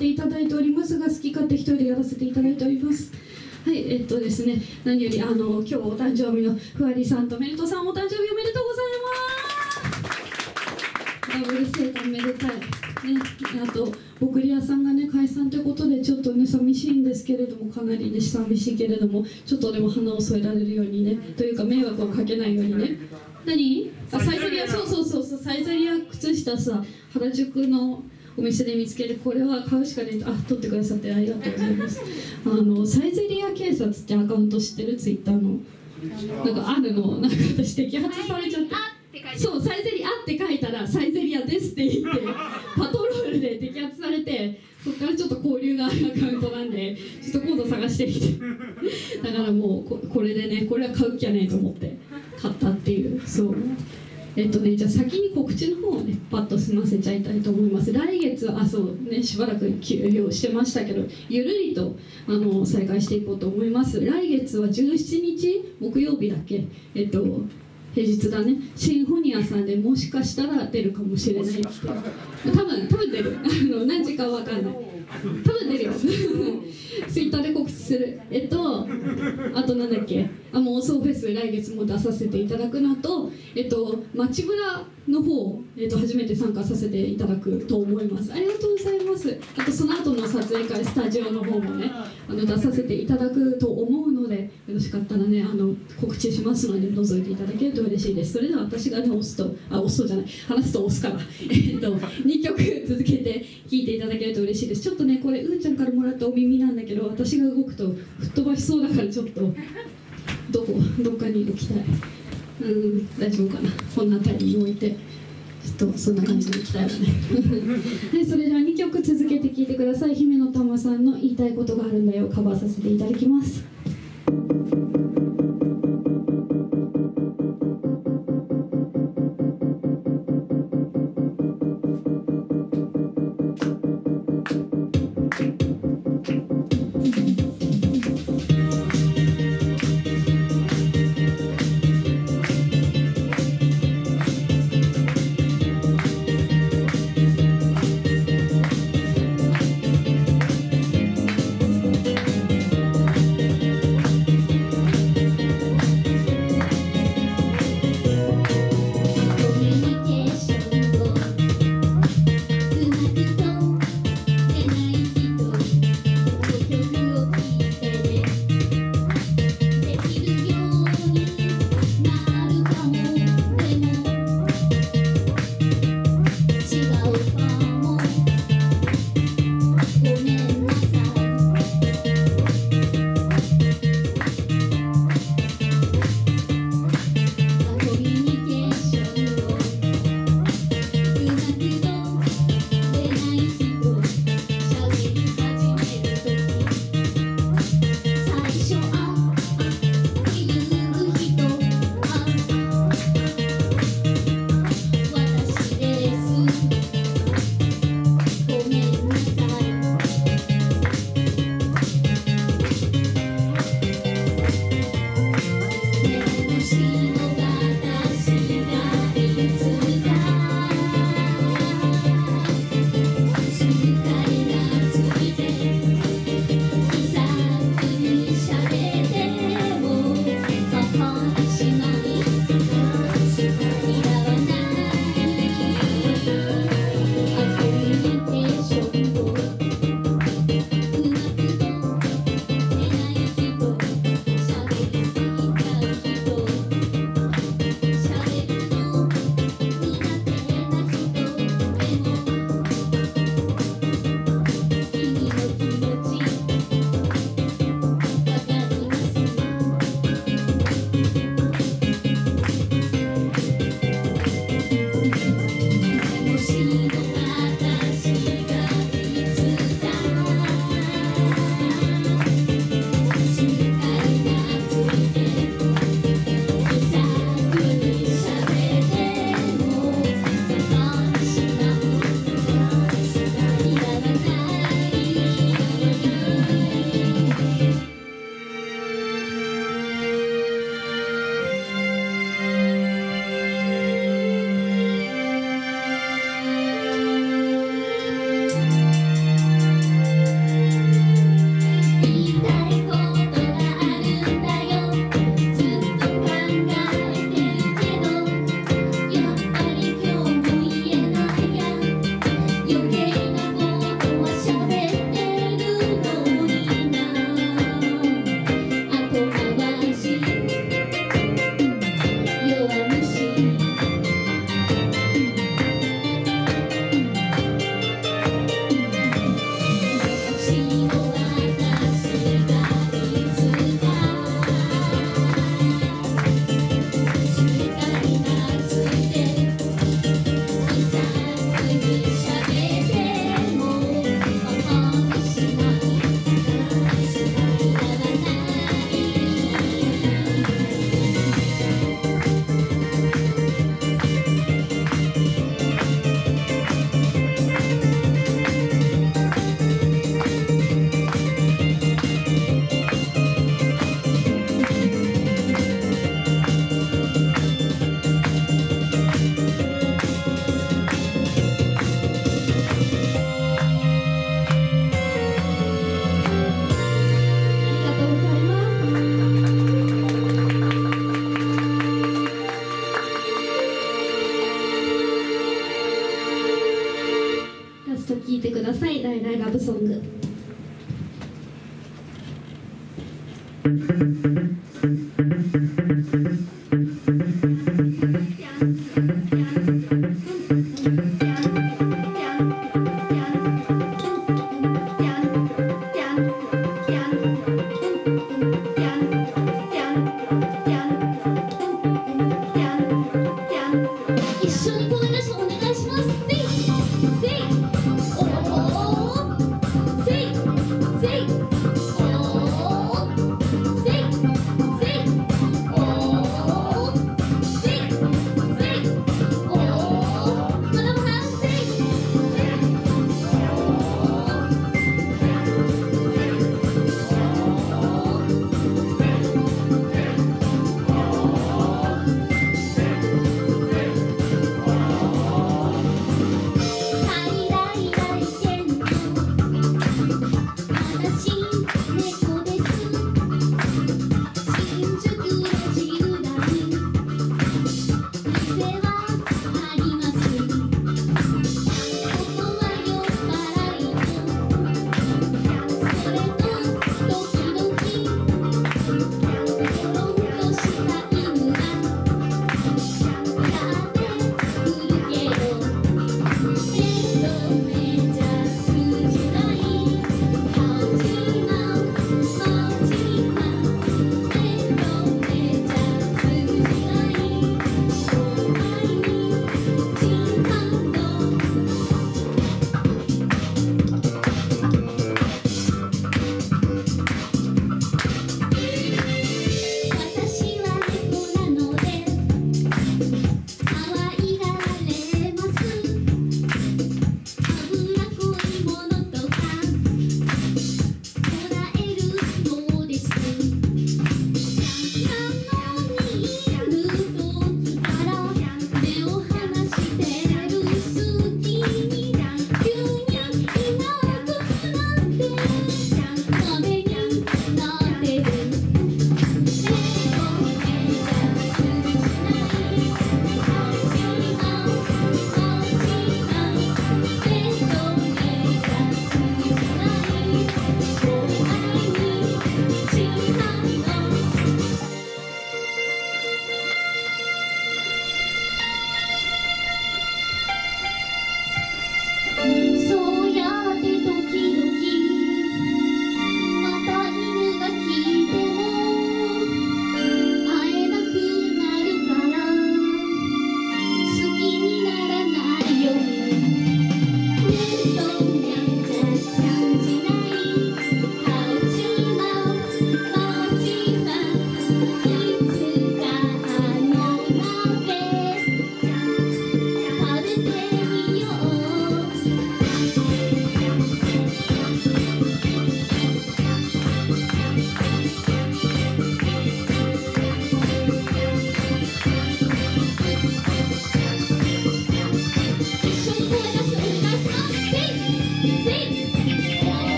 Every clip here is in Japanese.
ていただいておりますが好き勝手一人でやらせていただいておりますはい、えっとですね、何よりあの今日お誕生日のふわりさんとメルトさんお誕生日おめでとうございます。ダブル生誕めでたい。ね、あと僕リアさんがね解散ということでちょっとね寂しいんですけれどもかなりね寂しいけれどもちょっとでも花を添えられるようにねというか迷惑をかけないようにね。何？あサイゼリアそうそうそうそうサイゼリア靴下さ原宿のお店で見つけてこれは買うしかないとあ取ってくださってありがとうございます。あのサイゼリア警察ってアカウント知ってる？ツイッターの。なんかあるのなんか私摘発されちゃって。そうサイゼリアって書いたらサイゼリアですって言ってパトロールで摘発されてそこからちょっと交流があるアカウントなんでちょっと今度探してきて。だからもうここれでねこれは買う気はないと思って買ったっていう。そうえっとね、じゃあ先に告知の方をねパッと済ませちゃいたいと思います。来月はあそうねしばらく休養してましたけどゆるりとあの再開していこうと思います。来月は17日木曜日だっけ？えっと平日だね。シンフォニアさんでもしかしたら出るかもしれないって。多分多分出る。あの何時かわかんない多分出るよ。ツイッターで告知する。えっとあとなんだっけ？あ妄想フェス来月も出させていただくのとえっと街ブラの方、えっと、初めて参加させていただくと思います。ありがとうございます。あとその後の撮影会スタジオの方もねあの出させていただくと思うのでよろしかったらねあの告知しますので覗いていただけると嬉しいです。それでは私がね押すとあ押すとじゃない。話すと押すから。えっと2曲続けて聴いていただけると嬉しいです。ちょっとねこれうーちゃんからもらったお耳なんだけど私が動くと吹っ飛ばしそうだからちょっとどこどっかに置きたい。うん大丈夫かな。こんな辺りに置いてちょっとそんな感じでいきたいわね。はいそれでは2曲続けて聴いてください。姫野玉さんの「言いたいことがあるんだよ」カバーさせていただきます「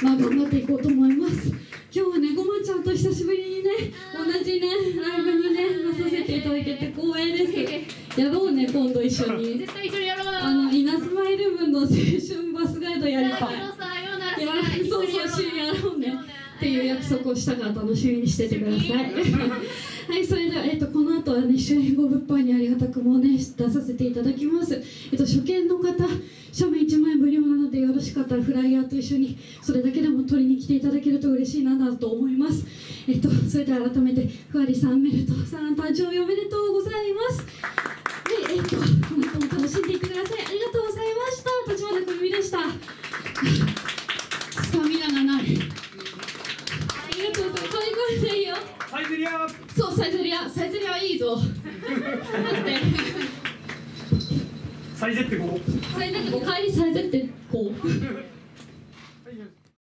まあ頑張っていこうと思います。今日はねごまちゃんと久しぶりにね同じねライブにね出させていただけて光栄です。やろうね今度一緒に。絶対一緒にやろうよあの稲妻イレブンの青春バスガイドやりたい。そうそう一緒にやろうね。っていう約束をしたから楽しみにしててください。はいそれでは、えっと、この後はね主演後物販にありがたくもね出させていただきます。えっと初見の方書面1万円無料なのでよろしかったらフライヤーと一緒にそれだけでも取りに来ていただけると嬉しいななと思います。えっとそれでは改めてふわりさんメルトさん誕生日おめでとうございます。はいえっとこの後も楽しんでいってください。ありがとうございました。立花小指でした。スタミナがない。ありがとうございます。いいよ。サイゼリア。そうサイゼリア。サイゼリアはいいぞ。待ってサイゼってここ。サイゼってこう帰りサイゼってこ。う